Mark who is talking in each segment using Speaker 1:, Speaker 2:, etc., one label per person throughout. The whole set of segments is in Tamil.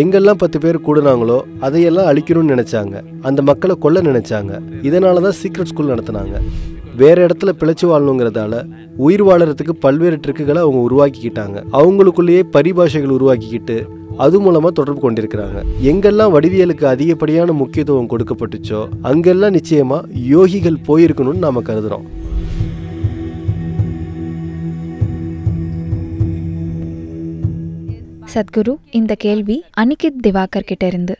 Speaker 1: எங்கெல்லாம் பத்து பேர் கூடுனாங்களோ அதையெல்லாம் அழிக்கணும்னு நினைச்சாங்க. அந்த மக்களை கொல்ல நினைச்சாங்க. இதனால தான் சீக்ரெட் ஸ்கூல் நடத்தினாங்க. வேற இடத்துல பிழைச்சு வாழணுங்கிறதால உயிர் வாழறதுக்கு பல்வேறு ட்ரிக்குகளை அவங்க உருவாக்கிக்கிட்டாங்க. அவங்களுக்குள்ளேயே பரிபாஷைகள் உருவாக்கிக்கிட்டு அது மூலமா தொடர்பு கொண்டிருக்கிறாங்க. எங்கெல்லாம் வடிவியலுக்கு அதிகப்படியான முக்கியத்துவம் கொடுக்கப்பட்டுச்சோ அங்கெல்லாம் நிச்சயமா யோகிகள் போயிருக்கணும்னு நாம கருதுறோம்.
Speaker 2: சத்குரு இந்த கேள்வி அனிகித் திவாகர் கிட்ட இருந்து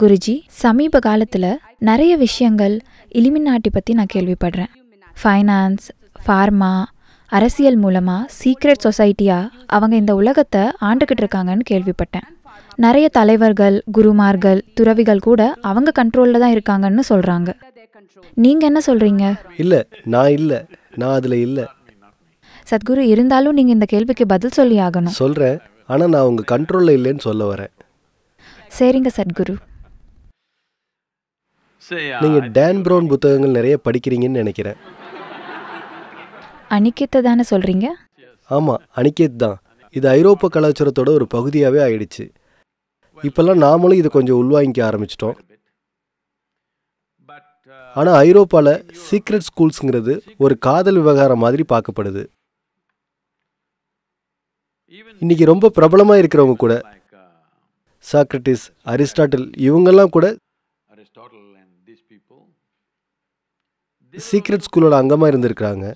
Speaker 2: குருஜி சமீப காலத்தில் நிறைய விஷயங்கள் இலிமினாட்டி பற்றி நான் கேள்விப்படுறேன். ஃபைனான்ஸ் ஃபார்மா அரசியல் மூலமாக சீக்ரெட் சொசைட்டியாக அவங்க இந்த உலகத்தை ஆண்டுக்கிட்டு இருக்காங்கன்னு கேள்விப்பட்டேன். நிறைய தலைவர்கள் குருமார்கள் துறவிகள் கூட அவங்க கண்ட்ரோலில் தான் இருக்காங்கன்னு சொல்கிறாங்க நீங்கள் என்ன சொல்கிறீங்க
Speaker 1: இல்ல நான் இல்ல நான் அதுல இல்ல.
Speaker 2: சத்குரு இருந்தாலும் நீங்கள் இந்த கேள்விக்கு பதில் சொல்லி ஆகணும்.
Speaker 1: சொல்றேன். ஆனா நான் உங்க கண்ட்ரோல்ல இல்லைன்னு சொல்ல வரேன்.
Speaker 2: சரிங்க சத்குரு.
Speaker 1: நீங்க டேன் ப்ரௌன் புத்தகங்கள் நிறைய படிக்கிறீங்கன்னு நினைக்கிறேன்.
Speaker 2: அனிக்கித்தை தானே சொல்கிறீங்க
Speaker 1: ஆமா அனிகேத் தான். இது ஐரோப்பா கலாச்சாரத்தோட ஒரு பகுதியாவே ஆயிடுச்சு. இப்பெல்லாம் நாமளும் இதை கொஞ்சம் உள்வாங்கிக்க ஆரம்பிச்சிட்டோம். ஆனா ஐரோப்பால சீக்ரெட் ஸ்கூல்ஸ்ங்கிறது ஒரு காதல் விவகாரம் மாதிரி பார்க்கப்படுது. இன்னைக்கு ரொம்ப பிரபலமா இருக்கிறவங்க கூட சாக்ரட்டிஸ் அரிஸ்டாட்டில் இவங்கெல்லாம் கூட சீக்ரெட் ஸ்கூலோட அங்கமா இருந்திருக்கிறாங்க.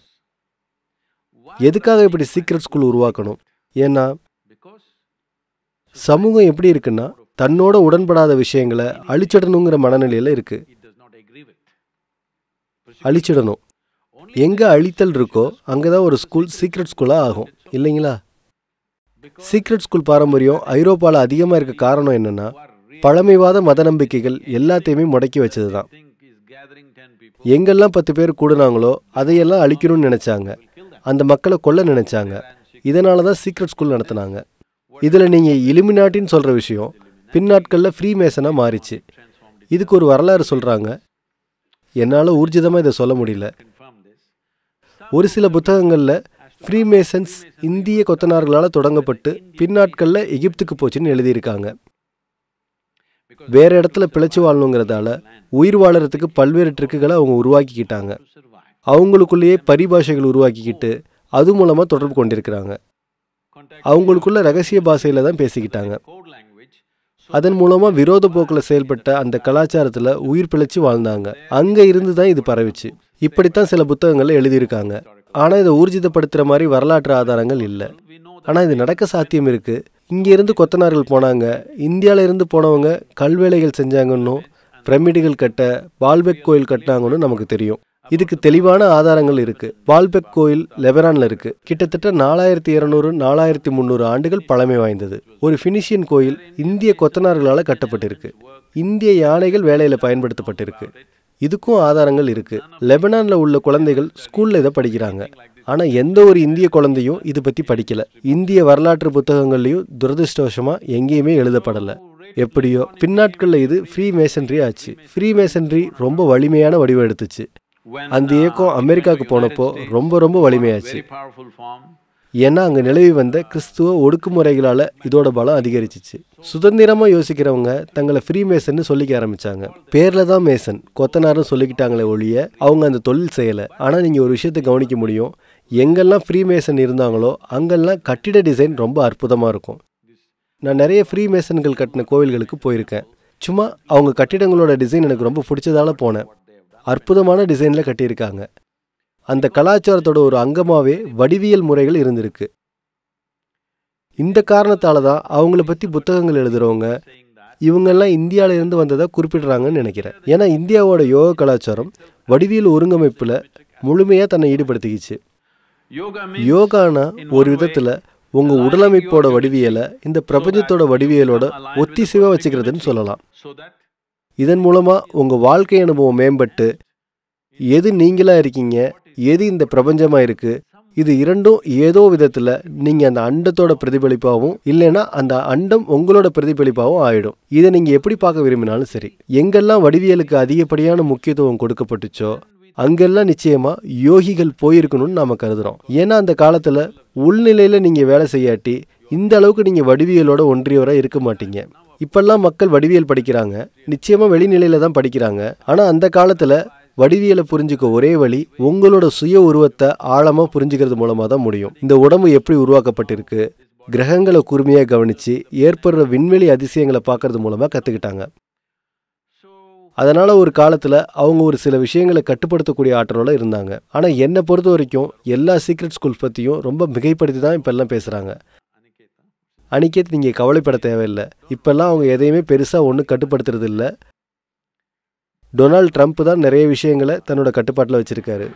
Speaker 1: எதுக்காக இப்படி சீக்ரெட் ஸ்கூல் உருவாக்கணும்? ஏன்னா சமூகம் எப்படி இருக்குன்னா தன்னோட உடன்படாத விஷயங்களை அழிச்சிடணுங்கிற மனநிலையில இருக்கு. அழிச்சிடணும். எங்க அழித்தல் இருக்கோ அங்கதான் ஒரு ஸ்கூல் சீக்ரெட் ஸ்கூலா ஆகும். இல்லைங்களா? சீக்ரெட் ஸ்கூல் பாரம்பரியம் ஐரோப்பாவில் அதிகமாக இருக்க காரணம் என்னன்னா பழமைவாத மத நம்பிக்கைகள் எல்லாத்தையுமே முடக்கி வச்சது தான் எங்கெல்லாம் பத்து பேர் கூடுனாங்களோ அதையெல்லாம் அழிக்கணும்னு நினச்சாங்க. அந்த மக்களை கொல்ல நினச்சாங்க. இதனால தான் சீக்ரெட் ஸ்கூல் நடத்தினாங்க. இதில் நீங்கள் இலுமினாட்டின்னு சொல்கிற விஷயம் பின்னாட்களில் ஃப்ரீ மேசனாக மாறிச்சு. இதுக்கு ஒரு வரலாறு சொல்கிறாங்க என்னால் ஊர்ஜிதமாக இதை சொல்ல முடியல. ஒரு சில புத்தகங்களில் ஃப்ரீமேசன்ஸ் இந்திய கொத்தனார்களால் தொடங்கப்பட்டு பின்னாட்களில் எகிப்துக்கு போச்சுன்னு எழுதியிருக்காங்க. வேற இடத்துல பிழைச்சு வாழணுங்கிறதால உயிர் வாழறதுக்கு பல்வேறு ட்ரிக்குகளை அவங்க உருவாக்கிக்கிட்டாங்க. அவங்களுக்குள்ளேயே பரிபாஷைகள் உருவாக்கிக்கிட்டு அது மூலமாக தொடர்பு கொண்டிருக்கிறாங்க. அவங்களுக்குள்ள ரகசிய பாஷையில் தான் பேசிக்கிட்டாங்க. அதன் மூலமாக விரோத போக்கில் செயல்பட்ட அந்த கலாச்சாரத்தில் உயிர் பிழைச்சு வாழ்ந்தாங்க. அங்கே இருந்து தான் இது பரவிச்சு. இப்படித்தான் சில புத்தகங்களை எழுதியிருக்காங்க. ஆனால் இதை ஊர்ஜிதப்படுத்துகிற மாதிரி வரலாற்று ஆதாரங்கள் இல்லை. ஆனால் இது நடக்க சாத்தியம் இருக்குது இங்கேருந்து கொத்தனார்கள் போனாங்க. இந்தியால இருந்து போனவங்க கல்வேலைகள் செஞ்சாங்கன்னும் பிரமிடுகள் கட்ட பால்பெக் கோயில் கட்டினாங்கன்னு நமக்கு தெரியும். இதுக்கு தெளிவான ஆதாரங்கள் இருக்கு. பால்பெக் கோயில் லெபரானில் இருக்கு. கிட்டத்தட்ட நாலாயிரத்தி இருநூறு நாலாயிரத்தி முந்நூறு ஆண்டுகள் பழமை வாய்ந்தது. ஒரு பினிஷியன் கோயில் இந்திய கொத்தனார்களால் கட்டப்பட்டிருக்கு. இந்திய யானைகள் வேலையில் பயன்படுத்தப்பட்டிருக்கு. இதுக்கும் ஆதாரங்கள் இருக்கு. லெபனான்ல உள்ள குழந்தைகள் ஸ்கூல்ல இதை படிக்கிறாங்க. ஆனா எந்த ஒரு இந்திய குழந்தையும் இது பத்தி படிக்கல. இந்திய வரலாற்று புத்தகங்கள்லயும் துரதிருஷ்டவசமா எங்கேயுமே எழுதப்படல. எப்படியோ பின்னாட்கள்ல இது ஃப்ரீ மேசன்ரி ஆச்சு. ஃப்ரீ மேசன்ரி ரொம்ப வலிமையான வடிவம் எடுத்துச்சு. அந்த இயக்கம் அமெரிக்காவுக்கு போனப்போ ரொம்ப ரொம்ப வலிமையாச்சு. ஏன்னா அங்கே நிலவி வந்த கிறிஸ்துவ ஒடுக்குமுறைகளால் இதோட பலம் அதிகரிச்சிச்சு. சுதந்திரமாக யோசிக்கிறவங்க தங்களை ஃப்ரீ மேசன்னு சொல்லிக்க ஆரம்பித்தாங்க பேரில் தான் மேசன் கொத்தனாரும் சொல்லிக்கிட்டாங்களே ஒழிய அவங்க அந்த தொழில் செய்யலை. ஆனால் நீங்கள் ஒரு விஷயத்தை கவனிக்க முடியும். எங்கெல்லாம் ஃப்ரீ மேசன் இருந்தாங்களோ அங்கெல்லாம் கட்டிட டிசைன் ரொம்ப அற்புதமாக இருக்கும். நான் நிறைய ஃப்ரீ மேசன்கள் கட்டின கோவில்களுக்கு போயிருக்கேன். சும்மா அவங்க கட்டிடங்களோட டிசைன் எனக்கு ரொம்ப பிடிச்சதால போனேன். அற்புதமான டிசைனில் கட்டியிருக்காங்க. அந்த கலாச்சாரத்தோட ஒரு அங்கமாகவே வடிவியல் முறைகள் இருந்திருக்கு. இந்த காரணத்தால் தான் அவங்கள பற்றி புத்தகங்கள் எழுதுகிறவங்க இவங்கெல்லாம் இந்தியாவிலேருந்து வந்ததாக வந்ததை குறிப்பிடுறாங்கன்னு நினைக்கிறேன். ஏன்னா இந்தியாவோட யோக கலாச்சாரம் வடிவியல் ஒருங்கமைப்பில் முழுமையாக தன்னை ஈடுபடுத்திக்கிச்சு. யோகானா ஒரு விதத்தில் உங்கள் உடலமைப்போட வடிவியலை இந்த பிரபஞ்சத்தோட வடிவியலோட ஒத்திசைவாக வச்சுக்கிறதுன்னு சொல்லலாம். இதன் மூலமாக உங்கள் வாழ்க்கை அனுபவம் மேம்பட்டு எது நீங்களாக இருக்கீங்க எது இந்த பிரபஞ்சமாக இருக்குது இது இரண்டும் ஏதோ விதத்தில் நீங்கள் அந்த அண்டத்தோட பிரதிபலிப்பாகவும் இல்லைன்னா அந்த அண்டம் உங்களோட பிரதிபலிப்பாகவும் ஆயிடும். இதை நீங்கள் எப்படி பார்க்க விரும்பினாலும் சரி எங்கெல்லாம் வடிவியலுக்கு அதிகப்படியான முக்கியத்துவம் கொடுக்கப்பட்டுச்சோ அங்கெல்லாம் நிச்சயமா யோகிகள் போயிருக்கணும்னு நாம கருதுறோம். ஏன்னா அந்த காலத்துல உள்நிலையில நீங்க வேலை செய்யாட்டி இந்த அளவுக்கு நீங்கள் வடிவியலோட ஒன்றியவராக இருக்க மாட்டீங்க. இப்பெல்லாம் மக்கள் வடிவியல் படிக்கிறாங்க நிச்சயமாக வெளிநிலையில தான் படிக்கிறாங்க. ஆனால் அந்த காலத்தில் வடிவியலை புரிஞ்சுக்க ஒரே வழி உங்களோட சுய உருவத்தை ஆழமாக புரிஞ்சுக்கிறது மூலமாக தான் முடியும். இந்த உடம்பு எப்படி உருவாக்கப்பட்டிருக்கு? கிரகங்களை கூர்மையாக கவனித்து ஏற்படுற விண்வெளி அதிசயங்களை பார்க்கறது மூலமாக கற்றுக்கிட்டாங்க அதனால் ஒரு காலத்தில் அவங்க ஒரு சில விஷயங்களை கட்டுப்படுத்தக்கூடிய ஆற்றலோட இருந்தாங்க. ஆனால் என்னை பொறுத்த வரைக்கும் எல்லா சீக்ரெட் ஸ்கூல்ஸ் பற்றியும் ரொம்ப மிகைப்படுத்தி தான் இப்போல்லாம் பேசுகிறாங்க அனிக்கேத் நீங்கள் கவலைப்பட தேவையில்லை. இப்போல்லாம் அவங்க எதையுமே பெருசாக ஒன்றும் கட்டுப்படுத்துறது இல்லை டொனால்ட் ட்ரம்ப் தான் நிறைய விஷயங்களை தன்னோட கட்டுப்பாட்டில் வச்சுருக்காரு.